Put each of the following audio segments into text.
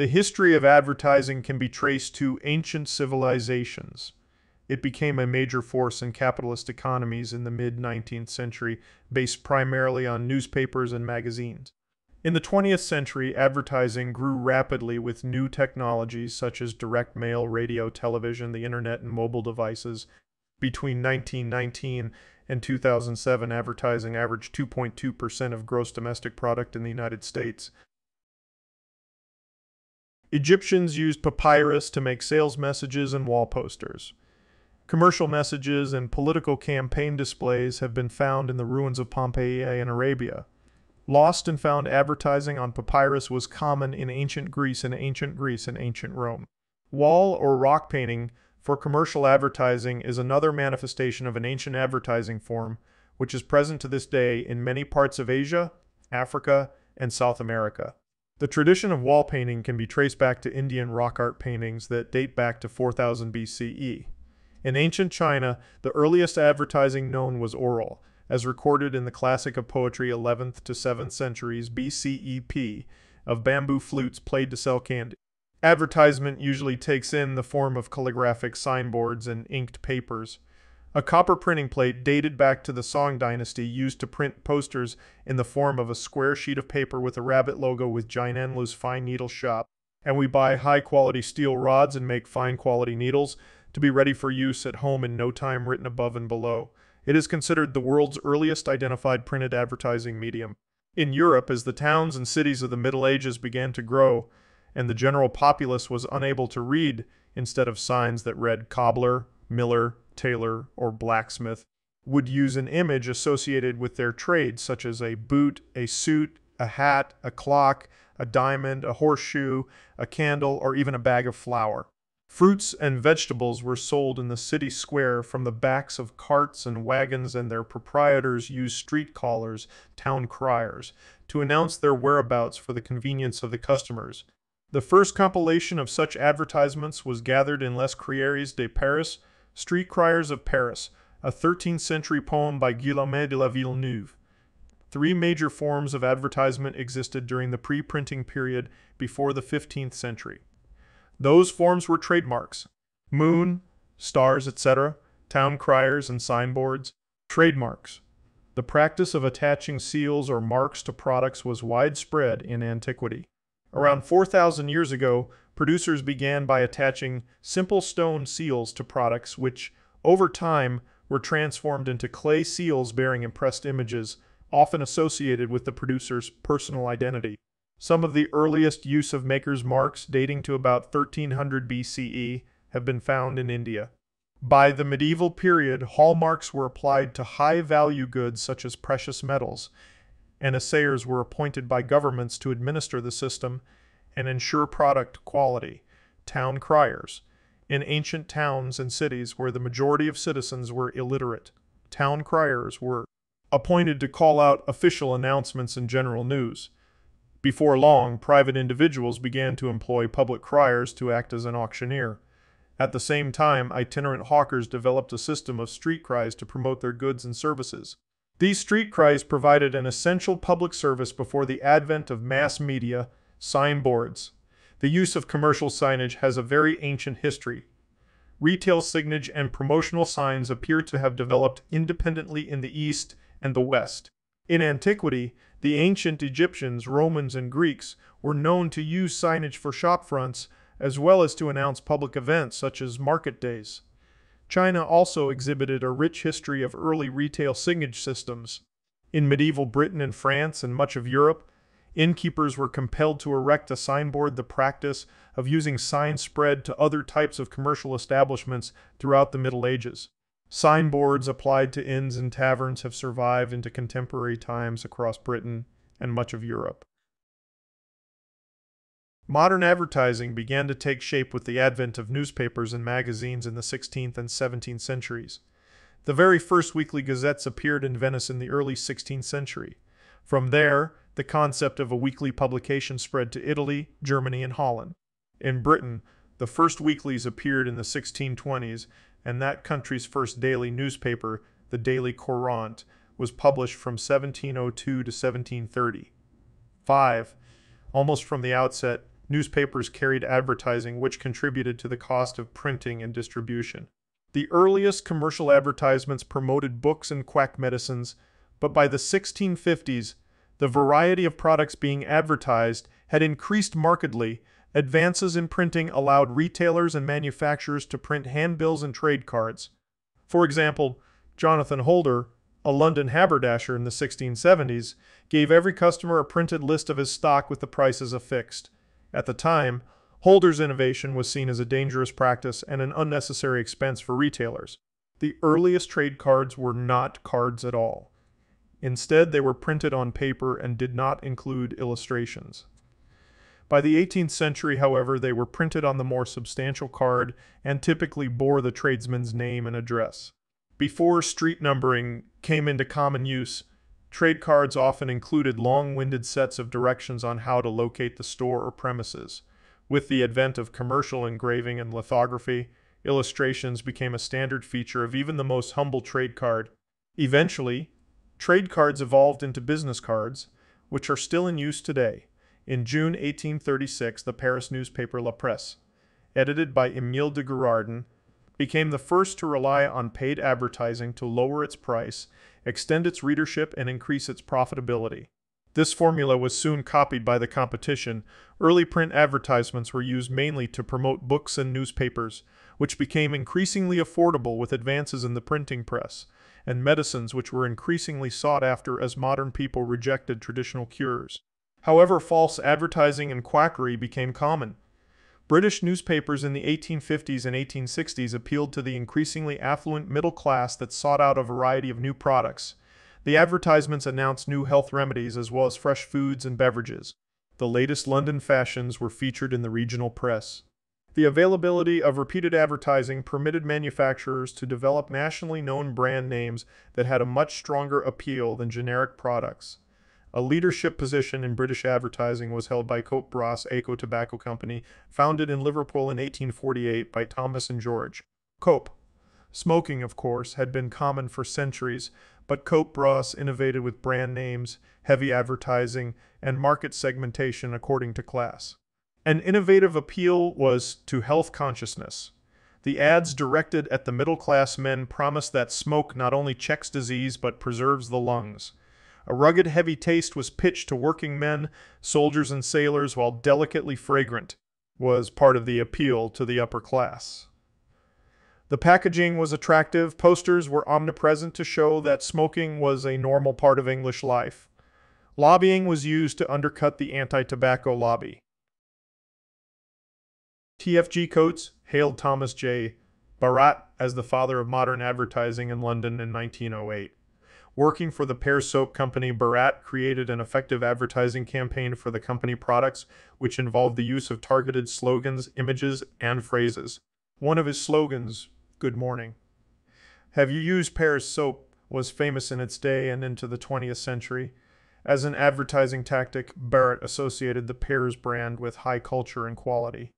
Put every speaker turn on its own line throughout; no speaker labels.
The history of advertising can be traced to ancient civilizations. It became a major force in capitalist economies in the mid 19th century, based primarily on newspapers and magazines. In the 20th century, advertising grew rapidly with new technologies such as direct mail, radio, television, the internet, and mobile devices. Between 1919 and 2007, advertising averaged 2.2% of gross domestic product in the United States. Egyptians used papyrus to make sales messages and wall posters. Commercial messages and political campaign displays have been found in the ruins of Pompeii in Arabia. Lost and found advertising on papyrus was common in ancient Greece and ancient Greece and ancient Rome. Wall or rock painting for commercial advertising is another manifestation of an ancient advertising form which is present to this day in many parts of Asia, Africa, and South America. The tradition of wall painting can be traced back to Indian rock art paintings that date back to 4000 BCE. In ancient China, the earliest advertising known was oral, as recorded in the classic of poetry 11th to 7th centuries BCEP of bamboo flutes played to sell candy. Advertisement usually takes in the form of calligraphic signboards and inked papers. A copper printing plate dated back to the Song dynasty used to print posters in the form of a square sheet of paper with a rabbit logo with Jinan fine needle shop. And we buy high quality steel rods and make fine quality needles to be ready for use at home in no time written above and below. It is considered the world's earliest identified printed advertising medium. In Europe, as the towns and cities of the Middle Ages began to grow, and the general populace was unable to read instead of signs that read cobbler, miller, tailor, or blacksmith would use an image associated with their trade, such as a boot, a suit, a hat, a clock, a diamond, a horseshoe, a candle, or even a bag of flour. Fruits and vegetables were sold in the city square from the backs of carts and wagons, and their proprietors used street callers, town criers, to announce their whereabouts for the convenience of the customers. The first compilation of such advertisements was gathered in Les Criers de Paris, Street Criers of Paris, a 13th century poem by Guillaume de la Villeneuve. Three major forms of advertisement existed during the pre printing period before the 15th century. Those forms were trademarks moon, stars, etc., town criers, and signboards. Trademarks. The practice of attaching seals or marks to products was widespread in antiquity. Around 4,000 years ago, producers began by attaching simple stone seals to products which, over time, were transformed into clay seals bearing impressed images, often associated with the producer's personal identity. Some of the earliest use of maker's marks, dating to about 1300 BCE, have been found in India. By the medieval period, hallmarks were applied to high-value goods such as precious metals, and assayers were appointed by governments to administer the system and ensure product quality. Town criers. In ancient towns and cities where the majority of citizens were illiterate, town criers were appointed to call out official announcements and general news. Before long, private individuals began to employ public criers to act as an auctioneer. At the same time, itinerant hawkers developed a system of street cries to promote their goods and services. These street cries provided an essential public service before the advent of mass media, signboards. The use of commercial signage has a very ancient history. Retail signage and promotional signs appear to have developed independently in the East and the West. In antiquity, the ancient Egyptians, Romans, and Greeks were known to use signage for shop fronts as well as to announce public events such as market days. China also exhibited a rich history of early retail signage systems. In medieval Britain and France and much of Europe, innkeepers were compelled to erect a signboard the practice of using signs spread to other types of commercial establishments throughout the Middle Ages. Signboards applied to inns and taverns have survived into contemporary times across Britain and much of Europe. Modern advertising began to take shape with the advent of newspapers and magazines in the 16th and 17th centuries. The very first weekly gazettes appeared in Venice in the early 16th century. From there, the concept of a weekly publication spread to Italy, Germany, and Holland. In Britain, the first weeklies appeared in the 1620s, and that country's first daily newspaper, the Daily Courant, was published from 1702 to 1730. 5. Almost from the outset, newspapers carried advertising which contributed to the cost of printing and distribution. The earliest commercial advertisements promoted books and quack medicines, but by the 1650s, the variety of products being advertised had increased markedly. Advances in printing allowed retailers and manufacturers to print handbills and trade cards. For example, Jonathan Holder, a London haberdasher in the 1670s, gave every customer a printed list of his stock with the prices affixed. At the time, Holder's innovation was seen as a dangerous practice and an unnecessary expense for retailers. The earliest trade cards were not cards at all. Instead, they were printed on paper and did not include illustrations. By the 18th century, however, they were printed on the more substantial card and typically bore the tradesman's name and address. Before street numbering came into common use, trade cards often included long-winded sets of directions on how to locate the store or premises. With the advent of commercial engraving and lithography, illustrations became a standard feature of even the most humble trade card. Eventually, trade cards evolved into business cards, which are still in use today. In June 1836, the Paris newspaper La Presse, edited by Émile de Girardin, became the first to rely on paid advertising to lower its price, extend its readership, and increase its profitability. This formula was soon copied by the competition. Early print advertisements were used mainly to promote books and newspapers, which became increasingly affordable with advances in the printing press, and medicines which were increasingly sought after as modern people rejected traditional cures. However, false advertising and quackery became common. British newspapers in the 1850s and 1860s appealed to the increasingly affluent middle class that sought out a variety of new products. The advertisements announced new health remedies as well as fresh foods and beverages. The latest London fashions were featured in the regional press. The availability of repeated advertising permitted manufacturers to develop nationally known brand names that had a much stronger appeal than generic products. A leadership position in British advertising was held by Cope Bros Aco Tobacco Company, founded in Liverpool in 1848 by Thomas and George. Cope. Smoking, of course, had been common for centuries, but Cope Bros innovated with brand names, heavy advertising, and market segmentation according to class. An innovative appeal was to health consciousness. The ads directed at the middle class men promised that smoke not only checks disease but preserves the lungs. A rugged, heavy taste was pitched to working men, soldiers, and sailors, while delicately fragrant was part of the appeal to the upper class. The packaging was attractive, posters were omnipresent to show that smoking was a normal part of English life. Lobbying was used to undercut the anti-tobacco lobby. TFG Coates hailed Thomas J. Barratt as the father of modern advertising in London in 1908. Working for the Pear Soap Company, Barratt created an effective advertising campaign for the company products, which involved the use of targeted slogans, images, and phrases. One of his slogans, Good Morning. Have you used Pears Soap? was famous in its day and into the 20th century. As an advertising tactic, Barratt associated the Pears brand with high culture and quality.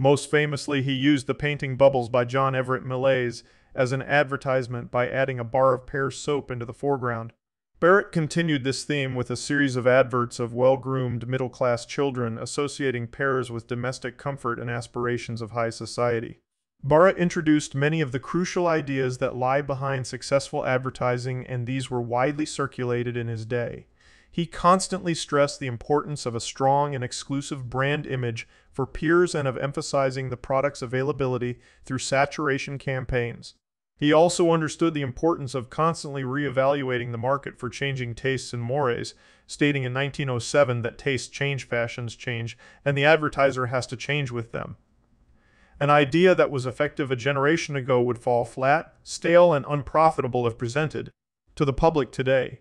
Most famously, he used the painting Bubbles by John Everett Millais as an advertisement by adding a bar of pear soap into the foreground. Barratt continued this theme with a series of adverts of well-groomed middle-class children associating Pears with domestic comfort and aspirations of high society. Barratt introduced many of the crucial ideas that lie behind successful advertising and these were widely circulated in his day. He constantly stressed the importance of a strong and exclusive brand image for Pears and of emphasizing the product's availability through saturation campaigns. He also understood the importance of constantly re-evaluating the market for changing tastes and mores, stating in 1907 that tastes change, fashions change, and the advertiser has to change with them. An idea that was effective a generation ago would fall flat, stale, and unprofitable if presented to the public today.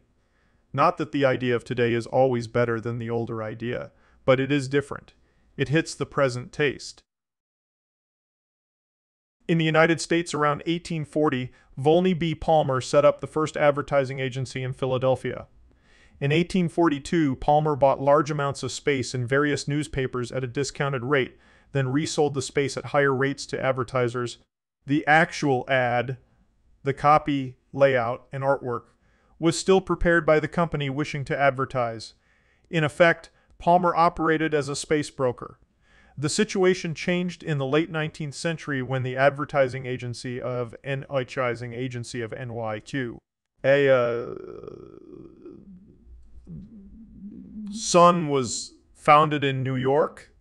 Not that the idea of today is always better than the older idea, but it is different. It hits the present taste. In the United States around 1840, Volney B. Palmer set up the first advertising agency in Philadelphia. In 1842, Palmer bought large amounts of space in various newspapers at a discounted rate, then resold the space at higher rates to advertisers. The actual ad, the copy, layout, and artwork was still prepared by the company wishing to advertise. In effect, Palmer operated as a space broker. The situation changed in the late 19th century when the advertising agency of advertising agency of NYQ, a uh, Sun was founded in New York.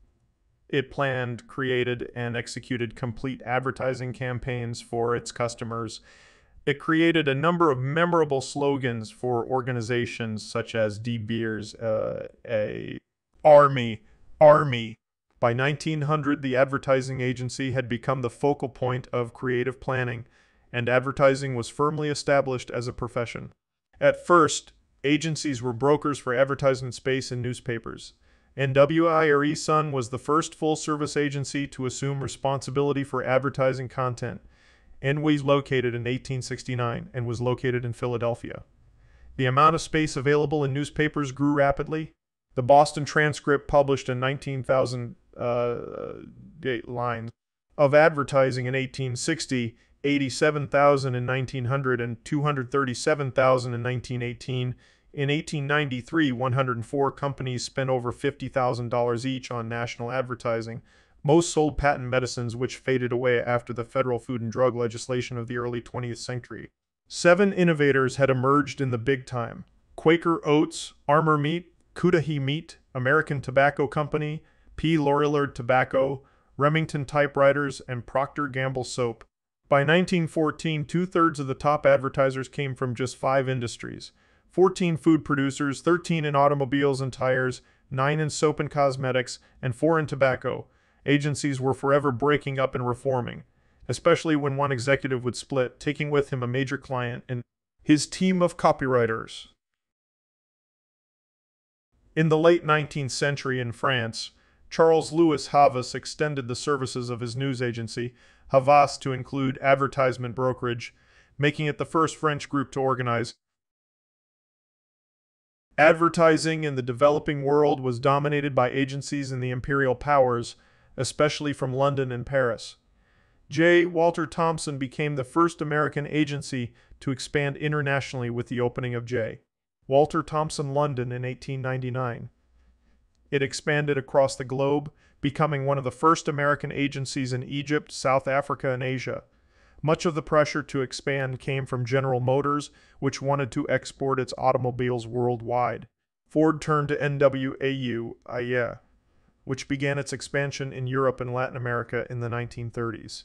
It planned, created, and executed complete advertising campaigns for its customers. It created a number of memorable slogans for organizations such as De Beers, uh, a Army, Army. By 1900, the advertising agency had become the focal point of creative planning, and advertising was firmly established as a profession. At first, agencies were brokers for advertising space in newspapers. NWI Son was the first full-service agency to assume responsibility for advertising content. N. W. Ayer's located in 1869 and was located in Philadelphia. The amount of space available in newspapers grew rapidly. The Boston Transcript published in 19,000 uh, lines of advertising in 1860, 87,000 in 1900, and 237,000 in 1918. In 1893, 104 companies spent over $50,000 each on national advertising. Most sold patent medicines which faded away after the federal food and drug legislation of the early 20th century. Seven innovators had emerged in the big time. Quaker Oats, Armour Meat, Cudahy Meat, American Tobacco Company, P. Lorillard Tobacco, Remington Typewriters, and Procter Gamble Soap. By 1914, two-thirds of the top advertisers came from just five industries. 14 food producers, 13 in automobiles and tires, 9 in soap and cosmetics, and 4 in tobacco. Agencies were forever breaking up and reforming, especially when one executive would split, taking with him a major client and his team of copywriters. In the late 19th century in France, Charles Louis Havas extended the services of his news agency, Havas, to include advertisement brokerage, making it the first French group to organize Advertising in the developing world was dominated by agencies in the imperial powers, especially from London and Paris. J. Walter Thompson became the first American agency to expand internationally with the opening of J. Walter Thompson London in 1899. It expanded across the globe, becoming one of the first American agencies in Egypt, South Africa, and Asia. Much of the pressure to expand came from General Motors, which wanted to export its automobiles worldwide. Ford turned to NWAU, AIA, which began its expansion in Europe and Latin America in the 1930s.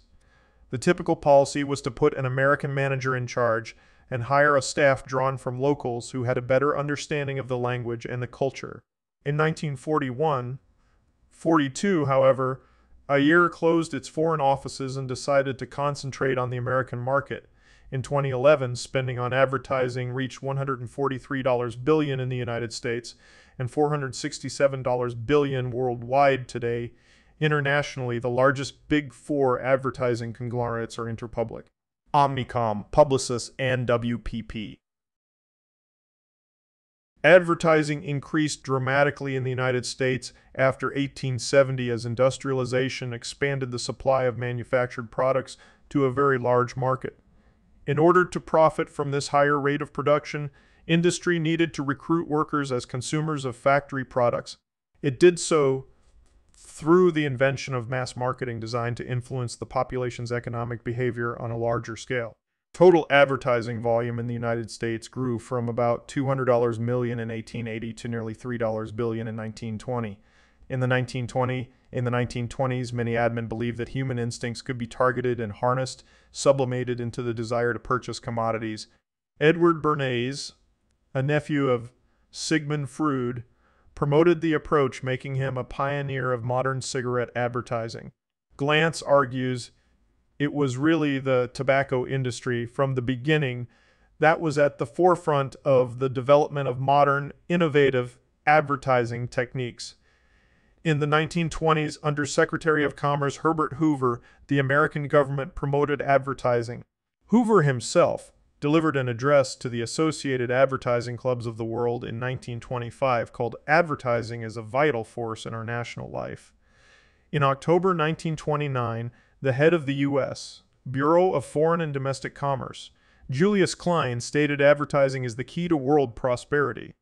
The typical policy was to put an American manager in charge and hire a staff drawn from locals who had a better understanding of the language and the culture. In 1941, 42, however, Ayer closed its foreign offices and decided to concentrate on the American market. In 2011, spending on advertising reached $143 billion in the United States and $467 billion worldwide today. Internationally, the largest big four advertising conglomerates are Interpublic, Omnicom, Publicis, and WPP. Advertising increased dramatically in the United States after 1870 as industrialization expanded the supply of manufactured products to a very large market. In order to profit from this higher rate of production, industry needed to recruit workers as consumers of factory products. It did so through the invention of mass marketing designed to influence the population's economic behavior on a larger scale. Total advertising volume in the United States grew from about $200 million in 1880 to nearly $3 billion in 1920. In the 1920 in the 1920s, many admin believed that human instincts could be targeted and harnessed, sublimated into the desire to purchase commodities. Edward Bernays, a nephew of Sigmund Freud, promoted the approach, making him a pioneer of modern cigarette advertising. Glantz argues it was really the tobacco industry from the beginning that was at the forefront of the development of modern, innovative advertising techniques. In the 1920s, under Secretary of Commerce Herbert Hoover, the American government promoted advertising. Hoover himself delivered an address to the Associated Advertising Clubs of the World in 1925 called Advertising is a Vital Force in Our National Life. In October 1929, the head of the U.S. Bureau of Foreign and Domestic Commerce, Julius Klein, stated advertising is the key to world prosperity.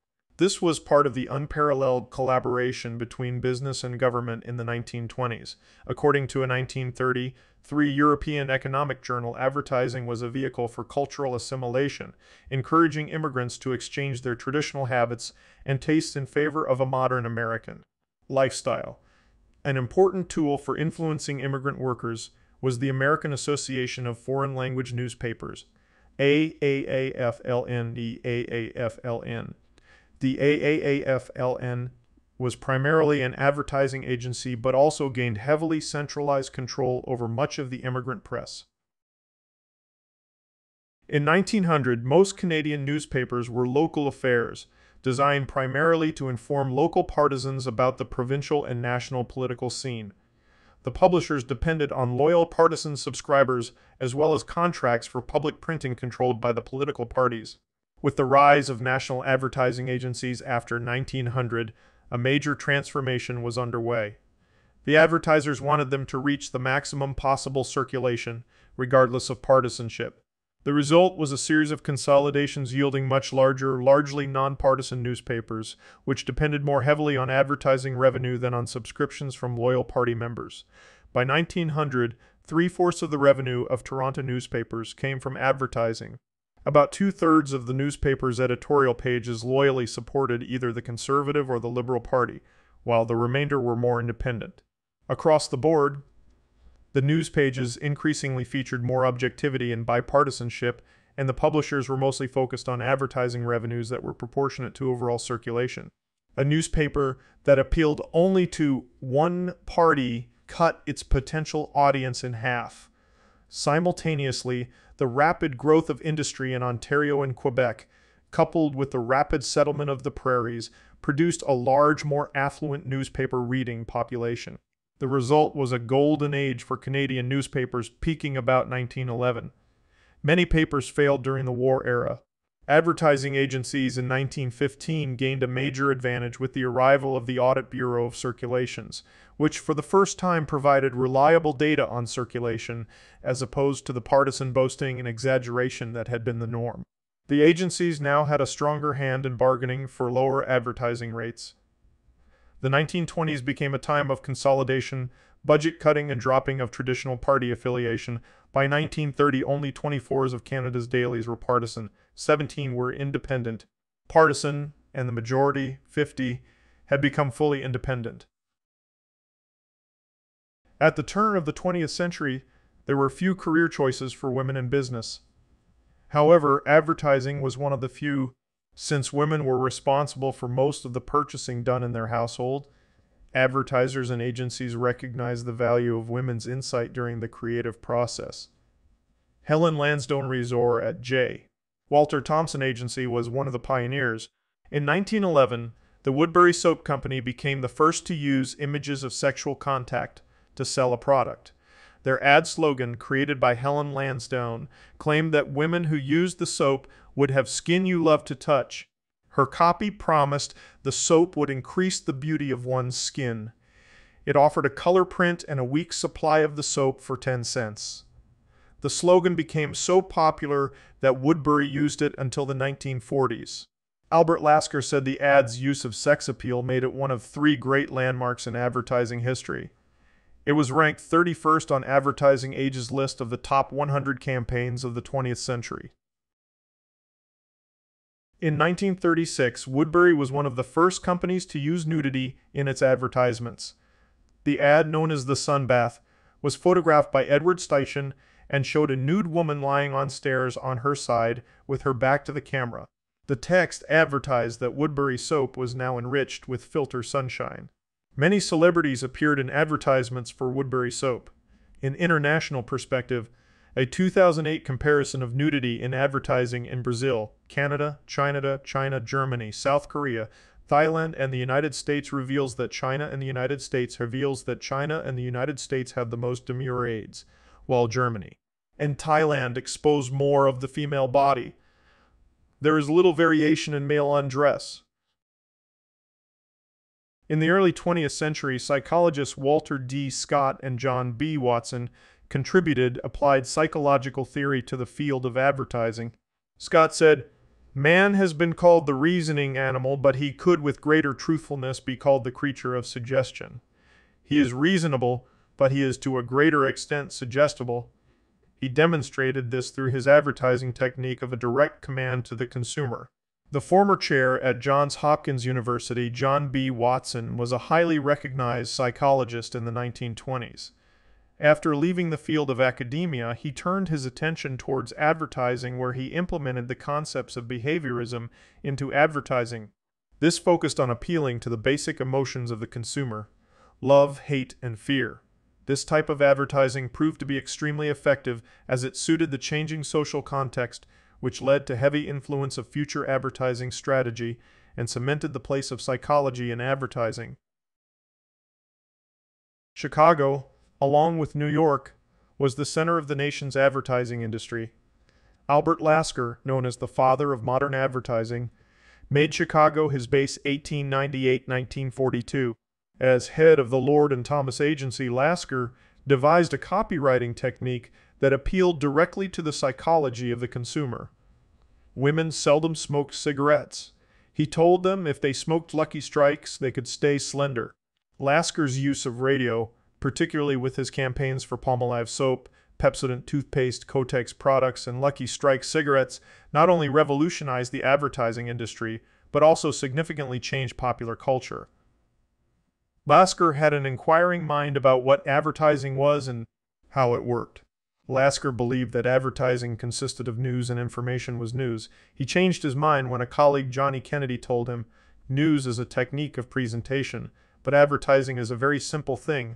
This was part of the unparalleled collaboration between business and government in the 1920s. According to a 1933 European Economic Journal, advertising was a vehicle for cultural assimilation, encouraging immigrants to exchange their traditional habits and tastes in favor of a modern American lifestyle. An important tool for influencing immigrant workers was the American Association of Foreign Language Newspapers, AAAFLN, the AAFLN. AAAFLN was primarily an advertising agency but also gained heavily centralized control over much of the immigrant press. In 1900, most Canadian newspapers were local affairs, designed primarily to inform local partisans about the provincial and national political scene. The publishers depended on loyal partisan subscribers as well as contracts for public printing controlled by the political parties. With the rise of national advertising agencies after 1900, a major transformation was underway. The advertisers wanted them to reach the maximum possible circulation, regardless of partisanship. The result was a series of consolidations yielding much larger, largely nonpartisan newspapers, which depended more heavily on advertising revenue than on subscriptions from loyal party members. By 1900, three fourths of the revenue of Toronto newspapers came from advertising. About two thirds of the newspaper's editorial pages loyally supported either the Conservative or the Liberal Party, while the remainder were more independent. Across the board, the news pages increasingly featured more objectivity and bipartisanship, and the publishers were mostly focused on advertising revenues that were proportionate to overall circulation. A newspaper that appealed only to one party cut its potential audience in half. Simultaneously, the rapid growth of industry in Ontario and Quebec, coupled with the rapid settlement of the prairies, produced a large, more affluent newspaper reading population. The result was a golden age for Canadian newspapers peaking about 1911. Many papers failed during the war era. Advertising agencies in 1915 gained a major advantage with the arrival of the Audit Bureau of Circulations, which for the first time provided reliable data on circulation as opposed to the partisan boasting and exaggeration that had been the norm. The agencies now had a stronger hand in bargaining for lower advertising rates. The 1920s became a time of consolidation, budget cutting, and dropping of traditional party affiliation. By 1930, only 24 of Canada's dailies were partisan, 17 were independent. Partisan, and the majority, 50, had become fully independent. At the turn of the 20th century, there were few career choices for women in business. However, advertising was one of the few since women were responsible for most of the purchasing done in their household, advertisers and agencies recognized the value of women's insight during the creative process. Helen Lansdowne Resor at J. Walter Thompson Agency was one of the pioneers. In 1911, the Woodbury Soap Company became the first to use images of sexual contact to sell a product. Their ad slogan, created by Helen Lansdowne, claimed that women who used the soap would have skin you love to touch. Her copy promised the soap would increase the beauty of one's skin. It offered a color print and a week's supply of the soap for 10 cents. The slogan became so popular that Woodbury used it until the 1940s. Albert Lasker said the ad's use of sex appeal made it one of three great landmarks in advertising history. It was ranked 31st on Advertising Age's list of the top 100 campaigns of the 20th century. In 1936, Woodbury was one of the first companies to use nudity in its advertisements. The ad, known as the Sunbath, was photographed by Edward Steichen and showed a nude woman lying on stairs on her side with her back to the camera. The text advertised that Woodbury soap was now enriched with filter sunshine. Many celebrities appeared in advertisements for Woodbury soap. In international perspective, a 2008 comparison of nudity in advertising in Brazil, Canada, China, China, Germany, South Korea, Thailand, and the United States reveals that China and the United States reveals that China and the United States have the most demure AIDS, while Germany and Thailand expose more of the female body. There is little variation in male undress. In the early 20th century, psychologists Walter D. Scott and John B. Watson contributed applied psychological theory to the field of advertising. Scott said, Man has been called the reasoning animal, but he could with greater truthfulness be called the creature of suggestion. He is reasonable, but he is to a greater extent suggestible. He demonstrated this through his advertising technique of a direct command to the consumer. The former chair at Johns Hopkins University, John B. Watson, was a highly recognized psychologist in the 1920s. After leaving the field of academia, he turned his attention towards advertising where he implemented the concepts of behaviorism into advertising. This focused on appealing to the basic emotions of the consumer love, hate, and fear. This type of advertising proved to be extremely effective as it suited the changing social context, which led to heavy influence of future advertising strategy and cemented the place of psychology in advertising. Chicago, along with New York, was the center of the nation's advertising industry. Albert Lasker, known as the father of modern advertising, made Chicago his base 1898-1942. As head of the Lord and Thomas Agency, Lasker devised a copywriting technique that appealed directly to the psychology of the consumer. Women seldom smoked cigarettes. He told them if they smoked Lucky Strikes, they could stay slender. Lasker's use of radio particularly with his campaigns for Palmolive soap, Pepsodent toothpaste, Kotex products, and Lucky Strike cigarettes, not only revolutionized the advertising industry, but also significantly changed popular culture. Lasker had an inquiring mind about what advertising was and how it worked. Lasker believed that advertising consisted of news and information was news. He changed his mind when a colleague, Johnny Kennedy, told him, News is a technique of presentation, but advertising is a very simple thing.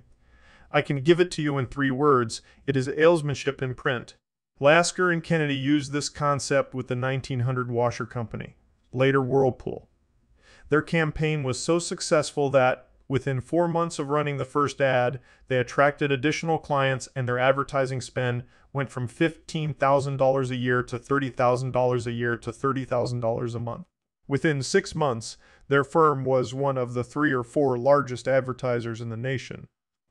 I can give it to you in three words. It is salesmanship in print. Lasker and Kennedy used this concept with the 1900 Washer Company, later Whirlpool. Their campaign was so successful that, within four months of running the first ad, they attracted additional clients and their advertising spend went from $15,000 a year to $30,000 a year to $30,000 a month. Within six months, their firm was one of the three or four largest advertisers in the nation.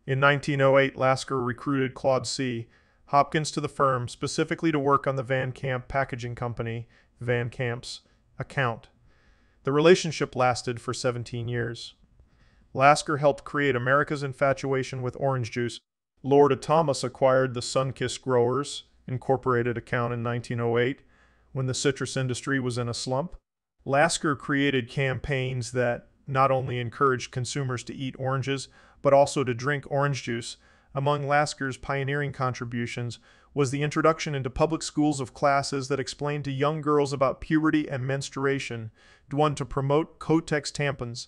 In 1908, Lasker recruited Claude C. Hopkins to the firm specifically to work on the Van Camp Packaging Company, Van Camp's, account. The relationship lasted for 17 years. Lasker helped create America's infatuation with orange juice. Lord Thomas acquired the Sunkist Growers Incorporated account in 1908 when the citrus industry was in a slump. Lasker created campaigns that not only encouraged consumers to eat oranges, but also to drink orange juice. Among Lasker's pioneering contributions was the introduction into public schools of classes that explained to young girls about puberty and menstruation, one to promote Kotex tampons.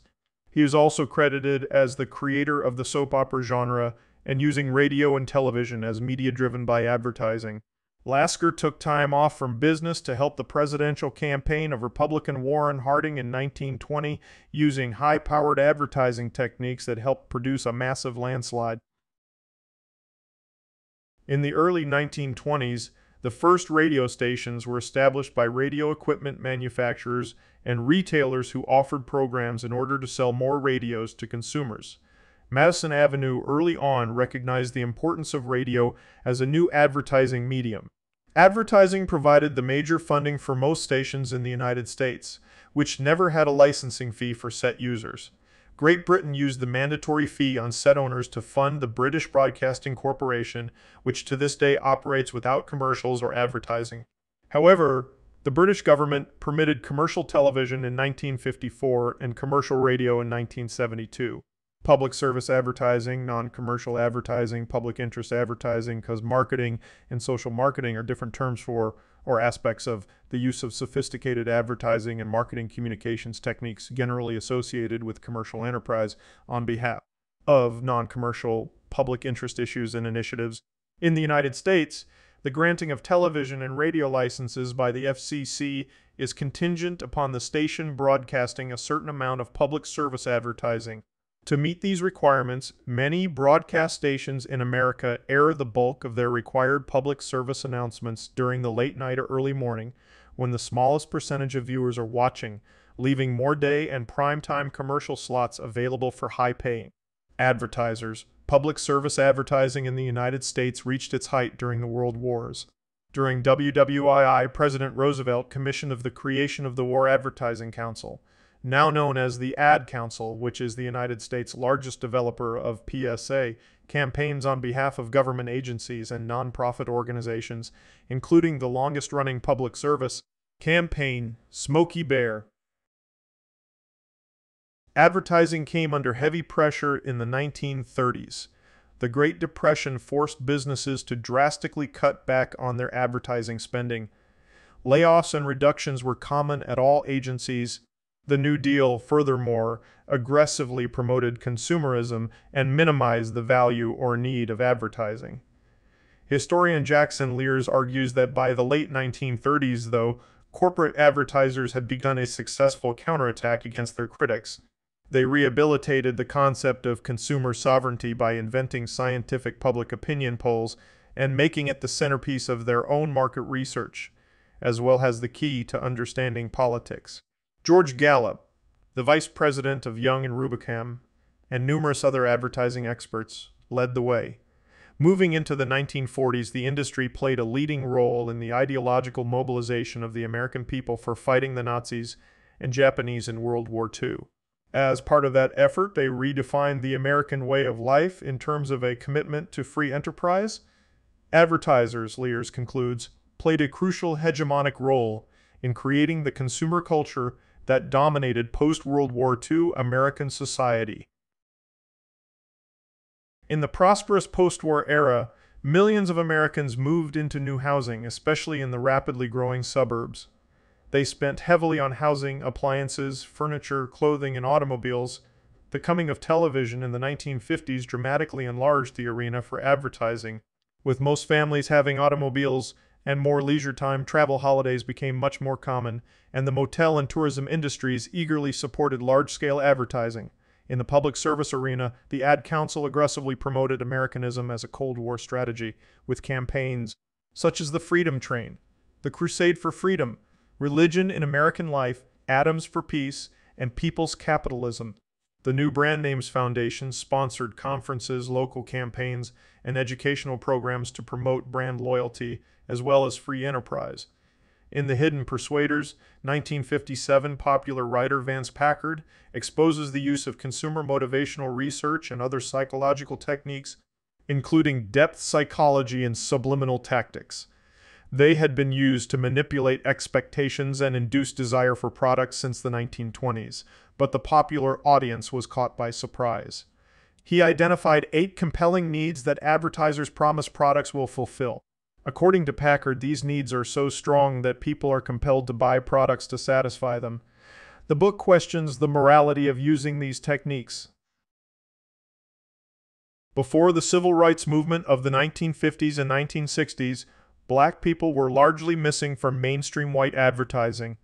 He is also credited as the creator of the soap opera genre and using radio and television as media driven by advertising. Lasker took time off from business to help the presidential campaign of Republican Warren Harding in 1920 using high powered advertising techniques that helped produce a massive landslide. In the early 1920s, the first radio stations were established by radio equipment manufacturers and retailers who offered programs in order to sell more radios to consumers. Madison Avenue early on recognized the importance of radio as a new advertising medium. Advertising provided the major funding for most stations in the United States, which never had a licensing fee for set users. Great Britain used the mandatory fee on set owners to fund the British Broadcasting Corporation, which to this day operates without commercials or advertising. However, the British government permitted commercial television in 1954 and commercial radio in 1972 public service advertising, non commercial advertising, public interest advertising, because marketing and social marketing are different terms for or aspects of the use of sophisticated advertising and marketing communications techniques generally associated with commercial enterprise on behalf of non commercial public interest issues and initiatives. In the United States, the granting of television and radio licenses by the FCC is contingent upon the station broadcasting a certain amount of public service advertising to meet these requirements, many broadcast stations in America air the bulk of their required public service announcements during the late night or early morning when the smallest percentage of viewers are watching, leaving more day and prime time commercial slots available for high paying advertisers. Public service advertising in the United States reached its height during the World Wars. During WWII, President Roosevelt commissioned of the creation of the War Advertising Council, now known as the Ad Council, which is the United States' largest developer of PSA, campaigns on behalf of government agencies and nonprofit organizations, including the longest-running public service campaign, Smokey Bear. Advertising came under heavy pressure in the 1930s. The Great Depression forced businesses to drastically cut back on their advertising spending. Layoffs and reductions were common at all agencies. The New Deal, furthermore, aggressively promoted consumerism and minimized the value or need of advertising. Historian Jackson Lears argues that by the late 1930s, though, corporate advertisers had begun a successful counterattack against their critics. They rehabilitated the concept of consumer sovereignty by inventing scientific public opinion polls and making it the centerpiece of their own market research, as well as the key to understanding politics. George Gallup, the vice president of Young and Rubicam, and numerous other advertising experts, led the way. Moving into the 1940s, the industry played a leading role in the ideological mobilization of the American people for fighting the Nazis and Japanese in World War II. As part of that effort, they redefined the American way of life in terms of a commitment to free enterprise. Advertisers, Lears concludes, played a crucial hegemonic role in creating the consumer culture that dominated post World War II American society. In the prosperous post war era, millions of Americans moved into new housing, especially in the rapidly growing suburbs. They spent heavily on housing, appliances, furniture, clothing, and automobiles. The coming of television in the 1950s dramatically enlarged the arena for advertising. With most families having automobiles and more leisure time, travel holidays became much more common, and the motel and tourism industries eagerly supported large-scale advertising. In the public service arena, the Ad Council aggressively promoted Americanism as a Cold War strategy, with campaigns such as the Freedom Train, the Crusade for Freedom, Religion in American Life, Atoms for Peace, and People's Capitalism. The New Brand Names Foundation sponsored conferences, local campaigns, and educational programs to promote brand loyalty as well as free enterprise. In The Hidden Persuaders, 1957, popular writer Vance Packard exposes the use of consumer motivational research and other psychological techniques, including depth psychology and subliminal tactics. They had been used to manipulate expectations and induce desire for products since the 1920s, but the popular audience was caught by surprise. He identified eight compelling needs that advertisers promise products will fulfill. According to Packard, these needs are so strong that people are compelled to buy products to satisfy them. The book questions the morality of using these techniques. Before the civil rights movement of the 1950s and 1960s, black people were largely missing from mainstream white advertising.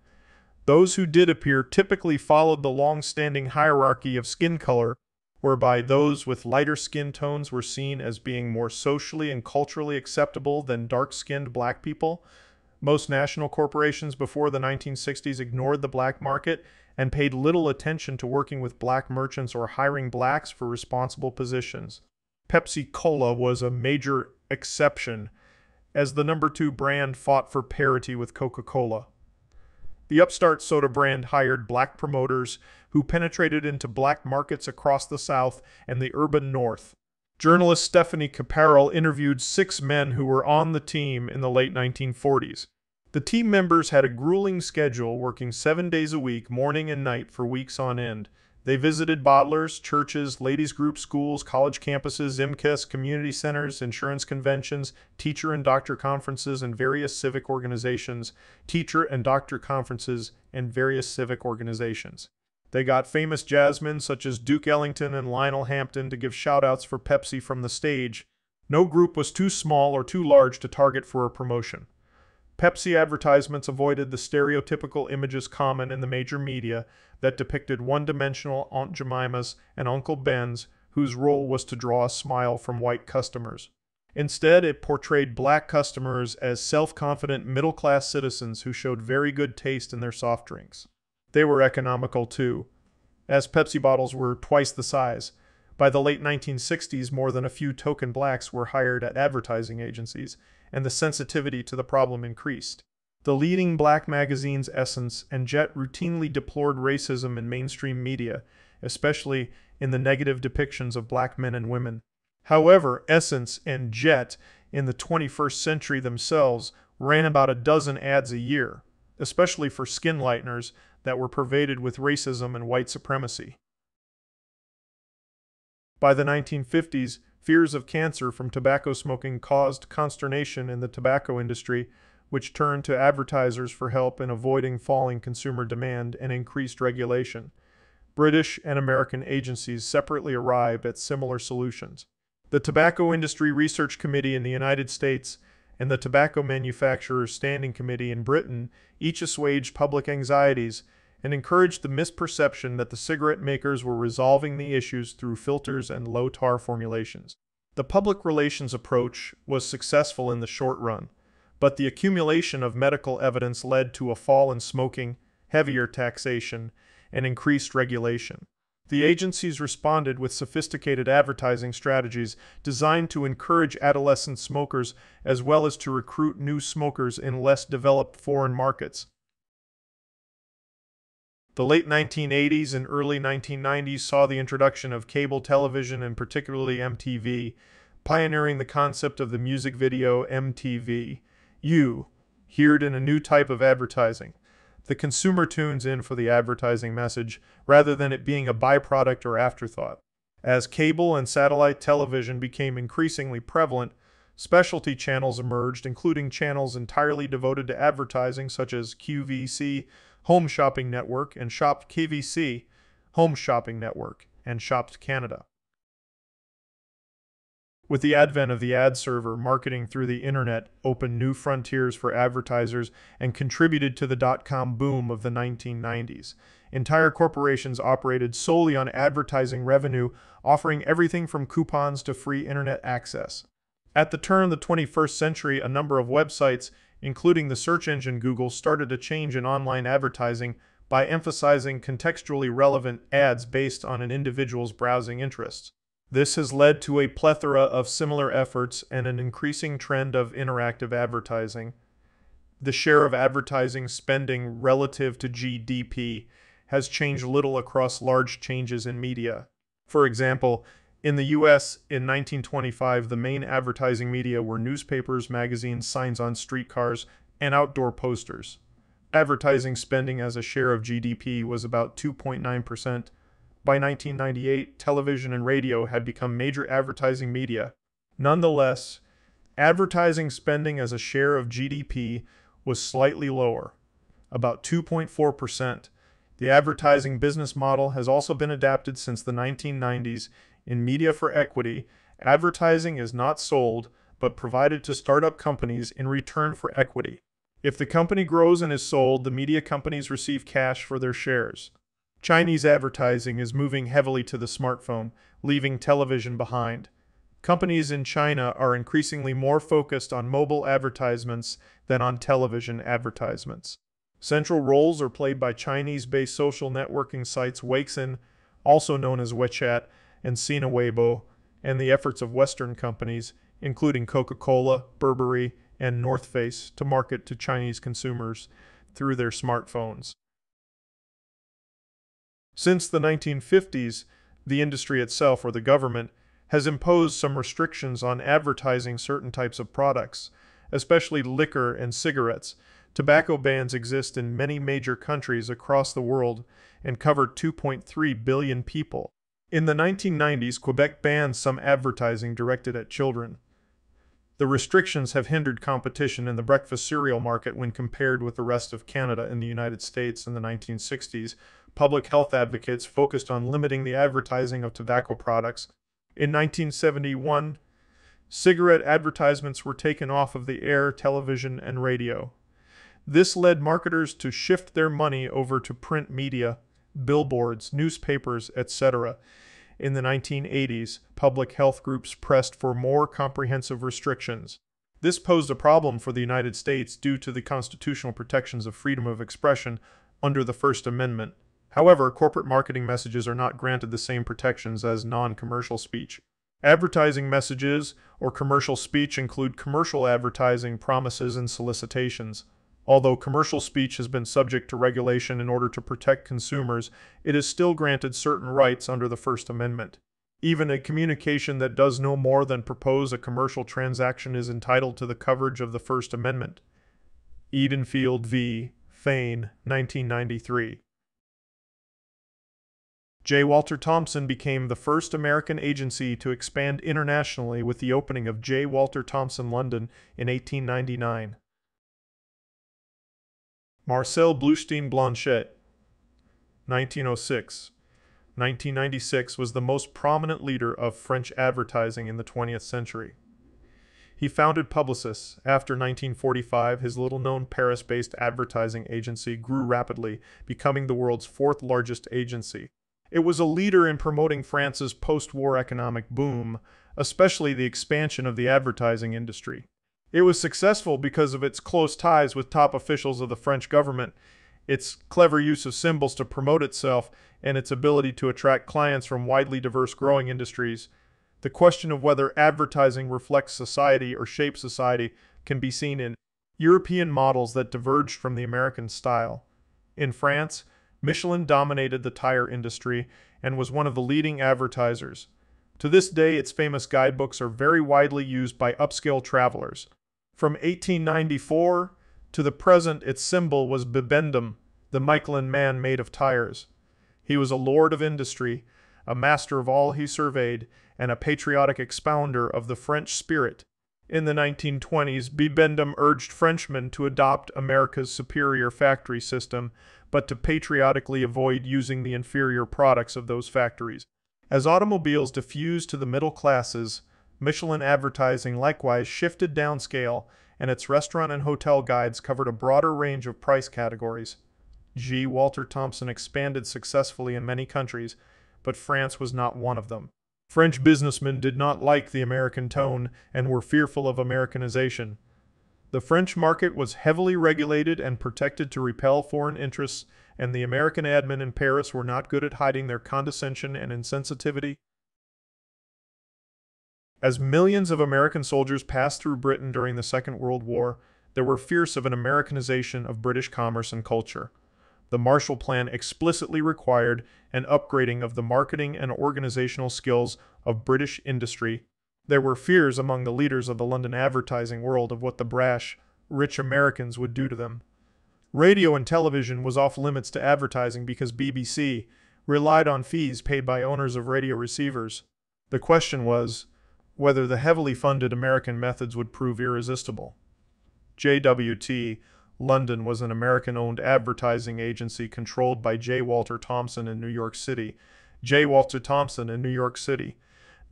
Those who did appear typically followed the long-standing hierarchy of skin color, whereby those with lighter skin tones were seen as being more socially and culturally acceptable than dark-skinned black people. Most national corporations before the 1960s ignored the black market and paid little attention to working with black merchants or hiring blacks for responsible positions. Pepsi Cola was a major exception as the number two brand fought for parity with Coca Cola. The upstart soda brand hired black promoters who penetrated into black markets across the South and the urban North. Journalist Stephanie Capparell interviewed six men who were on the team in the late 1940s. The team members had a grueling schedule, working seven days a week, morning and night, for weeks on end. They visited bottlers, churches, ladies' group schools, college campuses, YMCAs, community centers, insurance conventions, teacher and doctor conferences, and various civic organizations, teacher and doctor conferences, and various civic organizations. They got famous jazzmen such as Duke Ellington and Lionel Hampton to give shoutouts for Pepsi from the stage. No group was too small or too large to target for a promotion. Pepsi advertisements avoided the stereotypical images common in the major media that depicted one-dimensional Aunt Jemimas and Uncle Bens whose role was to draw a smile from white customers. Instead, it portrayed black customers as self-confident middle-class citizens who showed very good taste in their soft drinks. They were economical too, as Pepsi bottles were twice the size. By the late 1960s, more than a few token blacks were hired at advertising agencies, and the sensitivity to the problem increased. The leading black magazines Essence and Jet routinely deplored racism in mainstream media, especially in the negative depictions of black men and women. However, Essence and Jet in the 21st century themselves ran about a dozen ads a year, especially for skin lighteners that were pervaded with racism and white supremacy. By the 1950s, fears of cancer from tobacco smoking caused consternation in the tobacco industry, which turned to advertisers for help in avoiding falling consumer demand and increased regulation. British and American agencies separately arrived at similar solutions. The Tobacco Industry Research Committee in the United States and the Tobacco Manufacturers Standing Committee in Britain each assuaged public anxieties and encouraged the misperception that the cigarette makers were resolving the issues through filters and low tar formulations. The public relations approach was successful in the short run, but the accumulation of medical evidence led to a fall in smoking, heavier taxation, and increased regulation. The agencies responded with sophisticated advertising strategies designed to encourage adolescent smokers as well as to recruit new smokers in less developed foreign markets. The late 1980s and early 1990s saw the introduction of cable television and particularly MTV, pioneering the concept of the music video MTV. You, heard in a new type of advertising. The consumer tunes in for the advertising message rather than it being a byproduct or afterthought. As cable and satellite television became increasingly prevalent, specialty channels emerged, including channels entirely devoted to advertising such as QVC, Home Shopping Network, and Shopped KVC, Home Shopping Network, and Shopped Canada. With the advent of the ad server, marketing through the internet opened new frontiers for advertisers and contributed to the dot com boom of the 1990s. Entire corporations operated solely on advertising revenue, offering everything from coupons to free internet access. At the turn of the 21st century, a number of websites including the search engine Google, started a change in online advertising by emphasizing contextually relevant ads based on an individual's browsing interests. This has led to a plethora of similar efforts and an increasing trend of interactive advertising. The share of advertising spending relative to GDP has changed little across large changes in media. For example, in the US, in 1925, the main advertising media were newspapers, magazines, signs on streetcars, and outdoor posters. Advertising spending as a share of GDP was about 2.9%. By 1998, television and radio had become major advertising media. Nonetheless, advertising spending as a share of GDP was slightly lower, about 2.4%. The advertising business model has also been adapted since the 1990s in media for equity, advertising is not sold, but provided to startup companies in return for equity. If the company grows and is sold, the media companies receive cash for their shares. Chinese advertising is moving heavily to the smartphone, leaving television behind. Companies in China are increasingly more focused on mobile advertisements than on television advertisements. Central roles are played by Chinese-based social networking sites Weixin, also known as WeChat, and Sina Weibo, and the efforts of Western companies, including Coca-Cola, Burberry, and North Face, to market to Chinese consumers through their smartphones. Since the 1950s, the industry itself or the government has imposed some restrictions on advertising certain types of products, especially liquor and cigarettes. Tobacco bans exist in many major countries across the world and cover 2.3 billion people. In the 1990s, Quebec banned some advertising directed at children. The restrictions have hindered competition in the breakfast cereal market when compared with the rest of Canada and the United States in the 1960s. Public health advocates focused on limiting the advertising of tobacco products. In 1971, cigarette advertisements were taken off of the air, television, and radio. This led marketers to shift their money over to print media, billboards, newspapers, etc. In the 1980s, public health groups pressed for more comprehensive restrictions. This posed a problem for the United States due to the constitutional protections of freedom of expression under the First Amendment. However, corporate marketing messages are not granted the same protections as non-commercial speech. Advertising messages or commercial speech include commercial advertising promises and solicitations. Although commercial speech has been subject to regulation in order to protect consumers, it is still granted certain rights under the First Amendment. Even a communication that does no more than propose a commercial transaction is entitled to the coverage of the First Amendment. Edenfield v. Fain, 1993. J. Walter Thompson became the first American agency to expand internationally with the opening of J. Walter Thompson London in 1899. Marcel Bleustein-Blanchet, 1906. 1996 was the most prominent leader of French advertising in the 20th century. He founded Publicis. After 1945, his little-known Paris-based advertising agency grew rapidly, becoming the world's fourth largest agency. It was a leader in promoting France's post-war economic boom, especially the expansion of the advertising industry. It was successful because of its close ties with top officials of the French government, its clever use of symbols to promote itself, and its ability to attract clients from widely diverse growing industries. The question of whether advertising reflects society or shapes society can be seen in European models that diverged from the American style. In France, Michelin dominated the tire industry and was one of the leading advertisers. To this day, its famous guidebooks are very widely used by upscale travelers. From 1894 to the present, its symbol was Bibendum, the Michelin man made of tires. He was a lord of industry, a master of all he surveyed, and a patriotic expounder of the French spirit. In the 1920s, Bibendum urged Frenchmen to adopt America's superior factory system, but to patriotically avoid using the inferior products of those factories. As automobiles diffused to the middle classes, Michelin advertising likewise shifted downscale, and its restaurant and hotel guides covered a broader range of price categories. J. Walter Thompson expanded successfully in many countries, but France was not one of them. French businessmen did not like the American tone and were fearful of Americanization. The French market was heavily regulated and protected to repel foreign interests, and the American admin in Paris were not good at hiding their condescension and insensitivity. As millions of American soldiers passed through Britain during the Second World War, there were fears of an Americanization of British commerce and culture the Marshall Plan explicitly required an upgrading of the marketing and organizational skills of British industry. There were fears among the leaders of the London advertising world of what the brash, rich Americans would do to them. Radio and television was off limits to advertising because BBC relied on fees paid by owners of radio receivers. The question was whether the heavily funded American methods would prove irresistible. JWT London was an American-owned advertising agency controlled by J. Walter Thompson in New York City. J. Walter Thompson in New York City.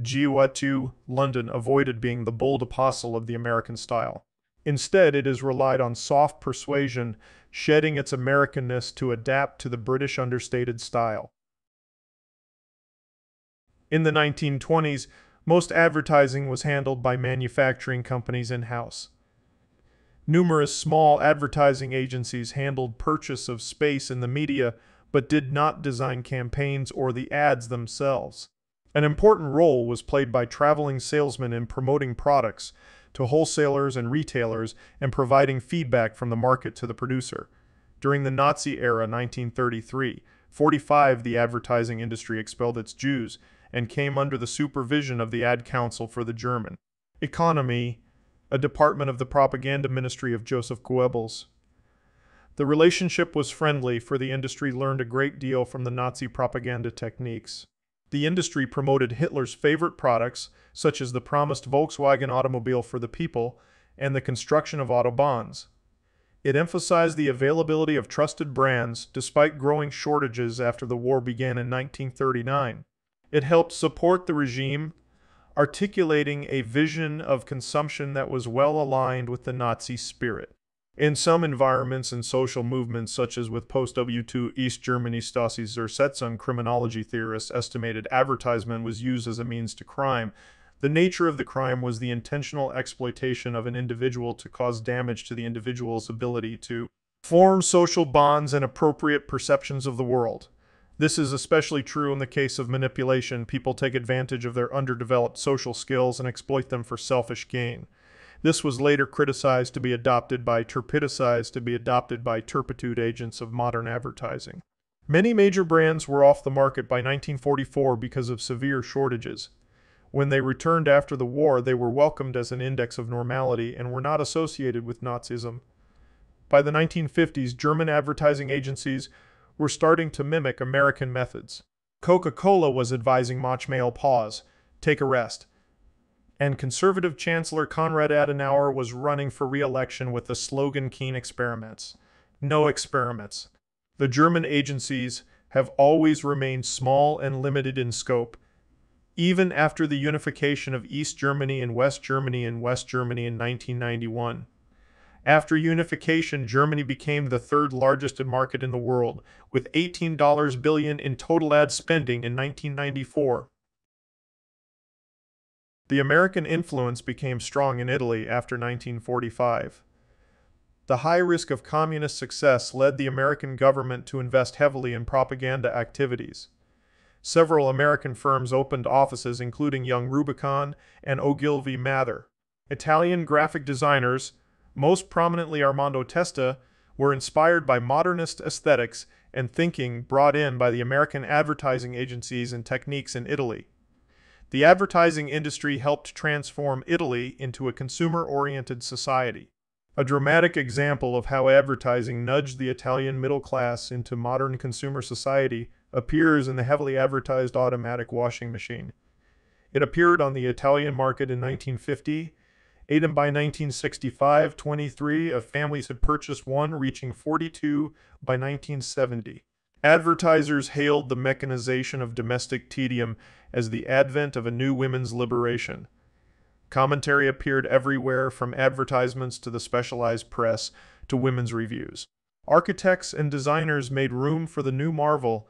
JWT London avoided being the bold apostle of the American style. Instead, it has relied on soft persuasion, shedding its Americanness to adapt to the British understated style. In the 1920s, most advertising was handled by manufacturing companies in-house. Numerous small advertising agencies handled purchase of space in the media, but did not design campaigns or the ads themselves. An important role was played by traveling salesmen in promoting products to wholesalers and retailers and providing feedback from the market to the producer. During the Nazi era 1933, 45 the advertising industry expelled its Jews and came under the supervision of the Ad Council for the German economy a department of the propaganda ministry of Joseph Goebbels. The relationship was friendly, for the industry learned a great deal from the Nazi propaganda techniques. The industry promoted Hitler's favorite products, such as the promised Volkswagen automobile for the people and the construction of autobahns. It emphasized the availability of trusted brands despite growing shortages after the war began in 1939. It helped support the regime articulating a vision of consumption that was well aligned with the Nazi spirit. In some environments and social movements, such as with post-W2 East Germany Stasi Zersetzung criminology theorists estimated advertisement was used as a means to crime, the nature of the crime was the intentional exploitation of an individual to cause damage to the individual's ability to form social bonds and appropriate perceptions of the world. This is especially true in the case of manipulation. People take advantage of their underdeveloped social skills and exploit them for selfish gain. This was later criticized to be adopted by turpidicized to be adopted by turpitude agents of modern advertising. Many major brands were off the market by 1944 because of severe shortages. When they returned after the war, they were welcomed as an index of normality and were not associated with Nazism. By the 1950s, German advertising agencies were starting to mimic American methods. Coca-Cola was advising Mach mal Pause, take a rest. And conservative Chancellor Konrad Adenauer was running for re-election with the slogan Keine Experimente. No experiments. The German agencies have always remained small and limited in scope, even after the unification of East Germany and West Germany and West Germany in 1991. After unification, Germany became the third largest market in the world, with $18 billion in total ad spending in 1994. The American influence became strong in Italy after 1945. The high risk of communist success led the American government to invest heavily in propaganda activities. Several American firms opened offices including Young Rubicam and Ogilvy Mather. Italian graphic designers most prominently Armando Testa, were inspired by modernist aesthetics and thinking brought in by the American advertising agencies and techniques in Italy. The advertising industry helped transform Italy into a consumer-oriented society. A dramatic example of how advertising nudged the Italian middle class into modern consumer society appears in the heavily advertised automatic washing machine. It appeared on the Italian market in 1950 and by 1965, 23 of families had purchased one, reaching 42 by 1970. Advertisers hailed the mechanization of domestic tedium as the advent of a new women's liberation. Commentary appeared everywhere, from advertisements to the specialized press to women's reviews. Architects and designers made room for the new marvel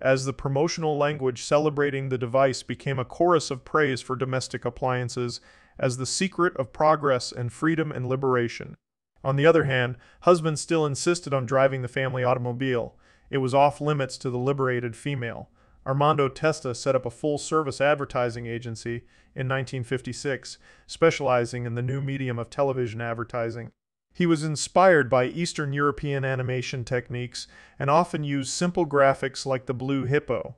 as the promotional language celebrating the device became a chorus of praise for domestic appliances as the secret of progress and freedom and liberation. On the other hand, husbands still insisted on driving the family automobile. It was off limits to the liberated female. Armando Testa set up a full-service advertising agency in 1956, specializing in the new medium of television advertising. He was inspired by Eastern European animation techniques and often used simple graphics like the blue hippo.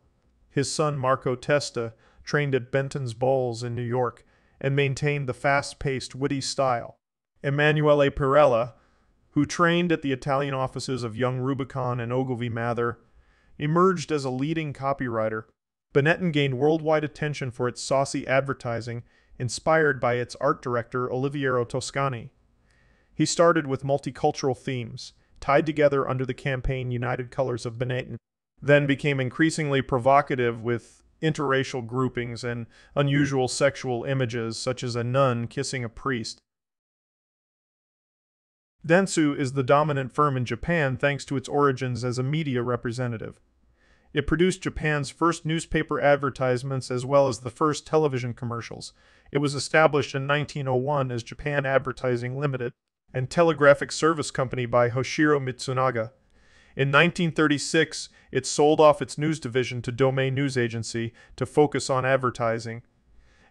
His son Marco Testa trained at Benton's Bowles in New York and maintained the fast-paced, witty style. Emanuele Pirella, who trained at the Italian offices of Young Rubicam and Ogilvy Mather, emerged as a leading copywriter. Benetton gained worldwide attention for its saucy advertising, inspired by its art director Oliviero Toscani. He started with multicultural themes, tied together under the campaign United Colors of Benetton, then became increasingly provocative with interracial groupings and unusual sexual images, such as a nun kissing a priest. Dentsu is the dominant firm in Japan thanks to its origins as a media representative. It produced Japan's first newspaper advertisements as well as the first television commercials. It was established in 1901 as Japan Advertising Limited and telegraphic service company by Hoshiro Mitsunaga. In 1936, it sold off its news division to Domei News Agency to focus on advertising.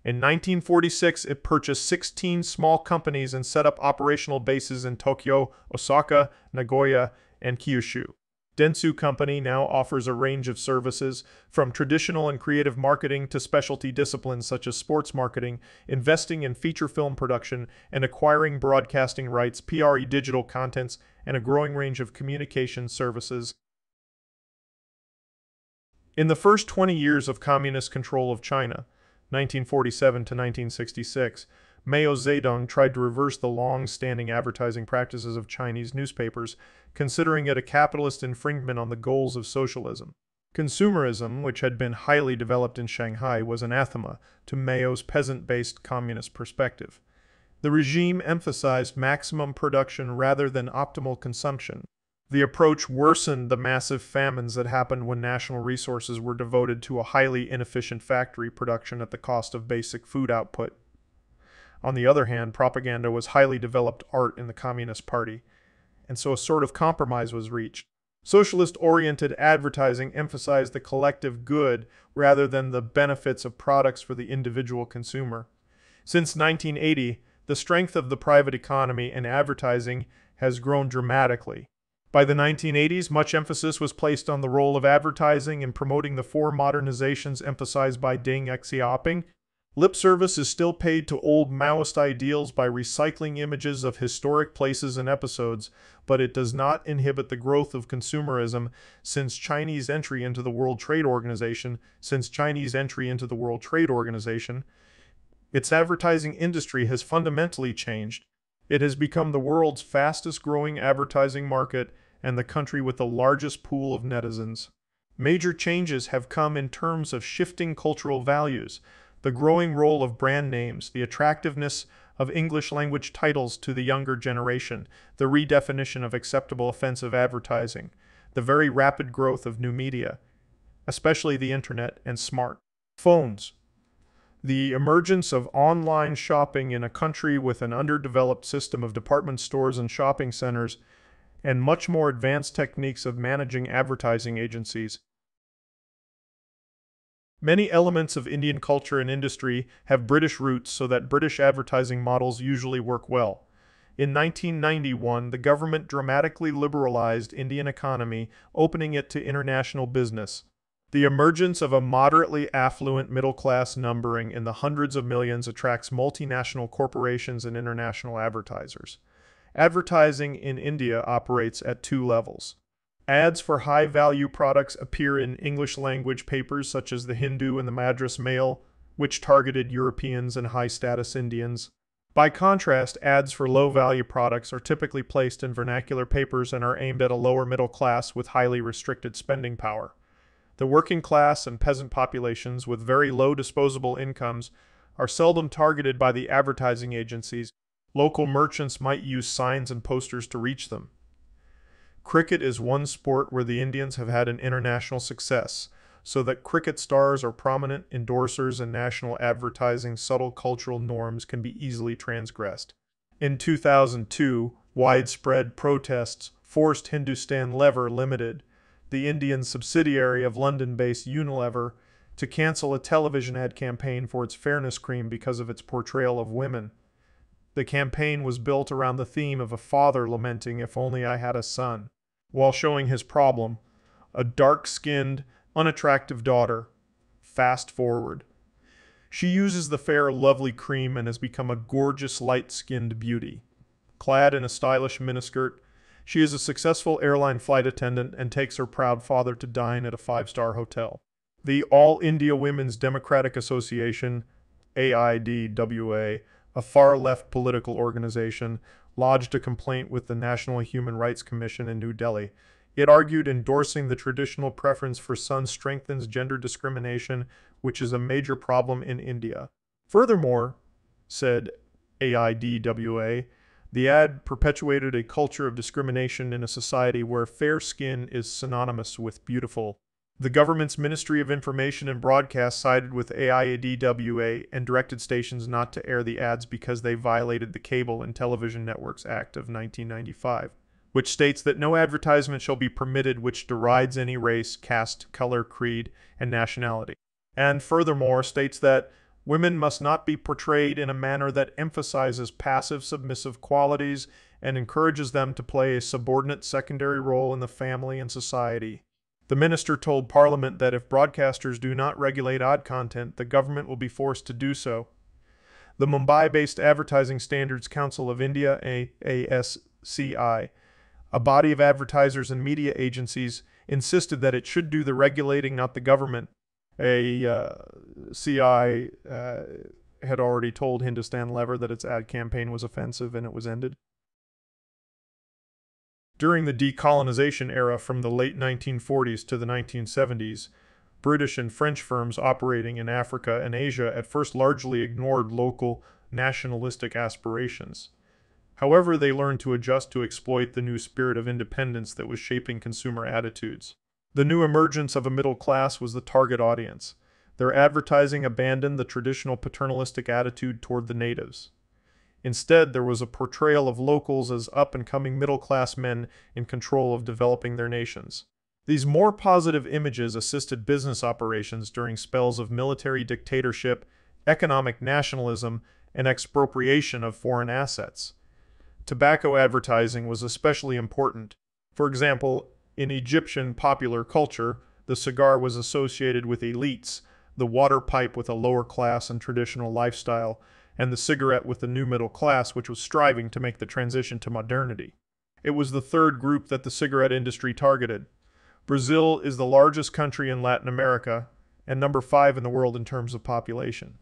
In 1946, it purchased 16 small companies and set up operational bases in Tokyo, Osaka, Nagoya, and Kyushu. Dentsu Company now offers a range of services, from traditional and creative marketing to specialty disciplines such as sports marketing, investing in feature film production, and acquiring broadcasting rights, PRE digital contents, and a growing range of communication services. In the first 20 years of communist control of China, 1947 to 1966, Mao Zedong tried to reverse the long-standing advertising practices of Chinese newspapers, considering it a capitalist infringement on the goals of socialism. Consumerism, which had been highly developed in Shanghai, was anathema to Mao's peasant-based communist perspective. The regime emphasized maximum production rather than optimal consumption. The approach worsened the massive famines that happened when national resources were devoted to a highly inefficient factory production at the cost of basic food output. On the other hand, propaganda was highly developed art in the Communist Party, and so a sort of compromise was reached. Socialist oriented advertising emphasized the collective good rather than the benefits of products for the individual consumer. Since 1980, the strength of the private economy and advertising has grown dramatically. By the 1980s, much emphasis was placed on the role of advertising in promoting the four modernizations emphasized by Deng Xiaoping. Lip service is still paid to old Maoist ideals by recycling images of historic places and episodes, but it does not inhibit the growth of consumerism since Chinese entry into the World Trade Organization, since Chinese entry into the World Trade Organization, its advertising industry has fundamentally changed. It has become the world's fastest growing advertising market and the country with the largest pool of netizens. Major changes have come in terms of shifting cultural values, the growing role of brand names, the attractiveness of English language titles to the younger generation, the redefinition of acceptable offensive advertising, the very rapid growth of new media, especially the internet and smart phones. The emergence of online shopping in a country with an underdeveloped system of department stores and shopping centers, and much more advanced techniques of managing advertising agencies. Many elements of Indian culture and industry have British roots so that British advertising models usually work well. In 1991, the government dramatically liberalized Indian economy, opening it to international business. The emergence of a moderately affluent middle class numbering in the hundreds of millions attracts multinational corporations and international advertisers. Advertising in India operates at two levels. Ads for high value products appear in English language papers such as the Hindu and the Madras Mail, which targeted Europeans and high status Indians. By contrast, ads for low value products are typically placed in vernacular papers and are aimed at a lower middle class with highly restricted spending power. The working class and peasant populations with very low disposable incomes are seldom targeted by the advertising agencies. Local merchants might use signs and posters to reach them. Cricket is one sport where the Indians have had an international success, so that cricket stars are prominent endorsers and national advertising subtle cultural norms can be easily transgressed. In 2002, widespread protests forced Hindustan Lever Limited the Indian subsidiary of London-based Unilever, to cancel a television ad campaign for its fairness cream because of its portrayal of women. The campaign was built around the theme of a father lamenting if only I had a son, while showing his problem, a dark-skinned, unattractive daughter. Fast forward. She uses the fair, lovely cream and has become a gorgeous, light-skinned beauty. Clad in a stylish miniskirt, she is a successful airline flight attendant and takes her proud father to dine at a five-star hotel. The All India Women's Democratic Association, AIDWA, a far-left political organization, lodged a complaint with the National Human Rights Commission in New Delhi. It argued endorsing the traditional preference for sons strengthens gender discrimination, which is a major problem in India. Furthermore, said AIDWA, the ad perpetuated a culture of discrimination in a society where fair skin is synonymous with beautiful. The government's Ministry of Information and Broadcast sided with AIDWA and directed stations not to air the ads because they violated the Cable and Television Networks Act of 1995, which states that no advertisement shall be permitted which derides any race, caste, color, creed, and nationality. And furthermore states that Women must not be portrayed in a manner that emphasizes passive submissive qualities and encourages them to play a subordinate secondary role in the family and society. The minister told Parliament that if broadcasters do not regulate odd content, the government will be forced to do so. The Mumbai-based Advertising Standards Council of India, ASCI, a body of advertisers and media agencies, insisted that it should do the regulating, not the government, a uh, CI uh, had already told Hindustan Lever that its ad campaign was offensive and it was ended. During the decolonization era from the late 1940s to the 1970s, British and French firms operating in Africa and Asia at first largely ignored local nationalistic aspirations. However, they learned to adjust to exploit the new spirit of independence that was shaping consumer attitudes. The new emergence of a middle class was the target audience. Their advertising abandoned the traditional paternalistic attitude toward the natives. Instead, there was a portrayal of locals as up and coming middle class men in control of developing their nations. These more positive images assisted business operations during spells of military dictatorship, economic nationalism, and expropriation of foreign assets. Tobacco advertising was especially important. For example, in Egyptian popular culture, the cigar was associated with elites, the water pipe with a lower class and traditional lifestyle, and the cigarette with the new middle class, which was striving to make the transition to modernity. It was the third group that the cigarette industry targeted. Brazil is the largest country in Latin America and number five in the world in terms of population.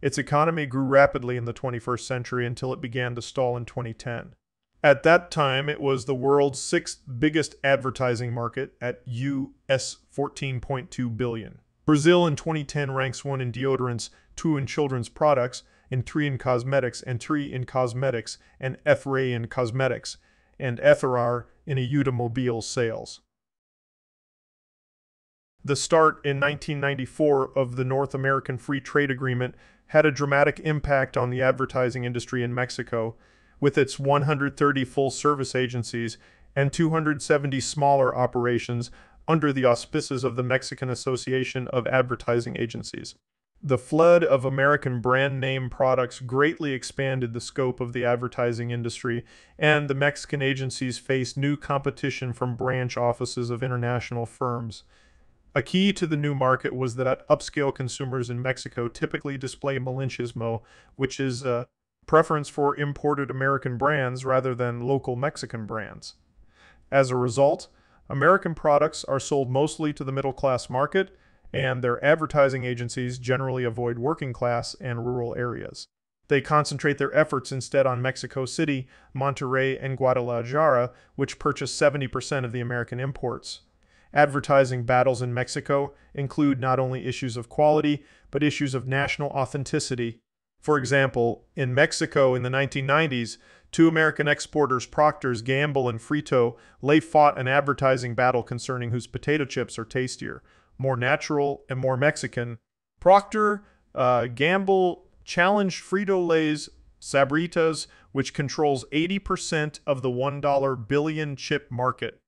Its economy grew rapidly in the 21st century until it began to stall in 2010. At that time, it was the world's sixth biggest advertising market at US 14.2 billion. Brazil in 2010 ranks one in deodorants, two in children's products, and in cosmetics, and three in cosmetics, and F-Ray in cosmetics, and Etherar in automobile sales. The start in 1994 of the North American Free Trade Agreement had a dramatic impact on the advertising industry in Mexico, with its 130 full service agencies and 270 smaller operations under the auspices of the Mexican Association of Advertising Agencies. The flood of American brand name products greatly expanded the scope of the advertising industry, and the Mexican agencies faced new competition from branch offices of international firms. A key to the new market was that upscale consumers in Mexico typically display malinchismo, which is a preference for imported American brands rather than local Mexican brands. As a result, American products are sold mostly to the middle class market, and their advertising agencies generally avoid working class and rural areas. They concentrate their efforts instead on Mexico City, Monterrey, and Guadalajara, which purchase 70% of the American imports. Advertising battles in Mexico include not only issues of quality, but issues of national authenticity. For example, in Mexico in the 1990s, two American exporters, Procter's Gamble and Frito, lay fought an advertising battle concerning whose potato chips are tastier, more natural, and more Mexican. Procter uh, Gamble challenged Frito-Lay's Sabritas, which controls 80% of the 1 billion chip market.